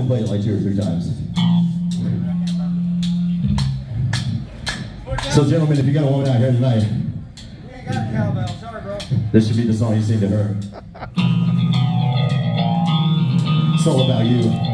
only played it like two or three times. So, gentlemen, if you got a woman out here tonight, this should be the song you sing to her. It's all about you.